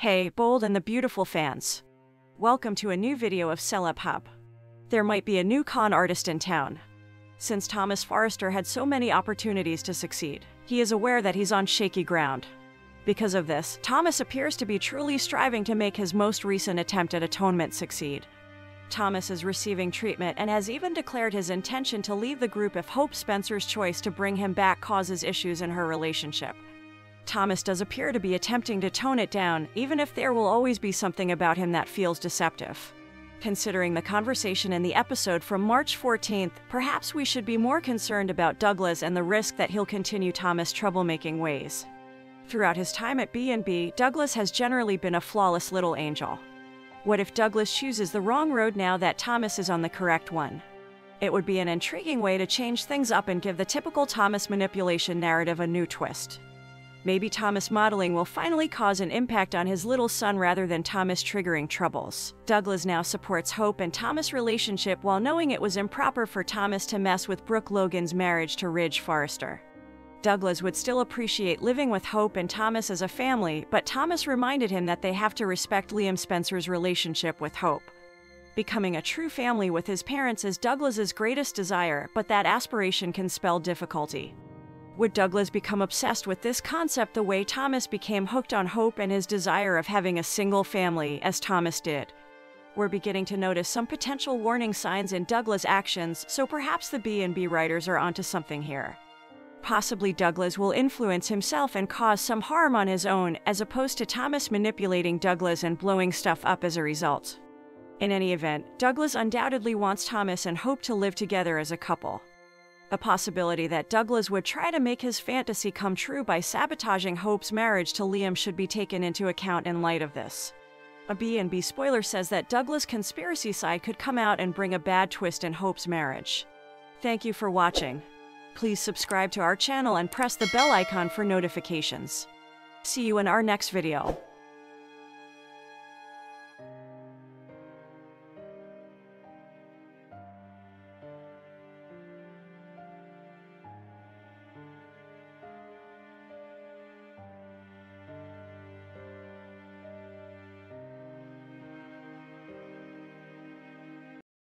Hey, bold and the beautiful fans. Welcome to a new video of Celeb Hub. There might be a new con artist in town. Since Thomas Forrester had so many opportunities to succeed, he is aware that he's on shaky ground. Because of this, Thomas appears to be truly striving to make his most recent attempt at atonement succeed. Thomas is receiving treatment and has even declared his intention to leave the group if Hope Spencer's choice to bring him back causes issues in her relationship. Thomas does appear to be attempting to tone it down, even if there will always be something about him that feels deceptive. Considering the conversation in the episode from March 14th, perhaps we should be more concerned about Douglas and the risk that he'll continue Thomas' troublemaking ways. Throughout his time at B&B, Douglas has generally been a flawless little angel. What if Douglas chooses the wrong road now that Thomas is on the correct one? It would be an intriguing way to change things up and give the typical Thomas manipulation narrative a new twist. Maybe Thomas modeling will finally cause an impact on his little son rather than Thomas triggering troubles. Douglas now supports Hope and Thomas' relationship while knowing it was improper for Thomas to mess with Brooke Logan's marriage to Ridge Forrester. Douglas would still appreciate living with Hope and Thomas as a family, but Thomas reminded him that they have to respect Liam Spencer's relationship with Hope. Becoming a true family with his parents is Douglas's greatest desire, but that aspiration can spell difficulty. Would Douglas become obsessed with this concept the way Thomas became hooked on hope and his desire of having a single family, as Thomas did? We're beginning to notice some potential warning signs in Douglas' actions, so perhaps the B&B writers are onto something here. Possibly Douglas will influence himself and cause some harm on his own, as opposed to Thomas manipulating Douglas and blowing stuff up as a result. In any event, Douglas undoubtedly wants Thomas and Hope to live together as a couple. A possibility that Douglas would try to make his fantasy come true by sabotaging Hope's marriage to Liam should be taken into account in light of this. A B&B spoiler says that Douglas' conspiracy side could come out and bring a bad twist in Hope's marriage. Thank you for watching. Please subscribe to our channel and press the bell icon for notifications. See you in our next video.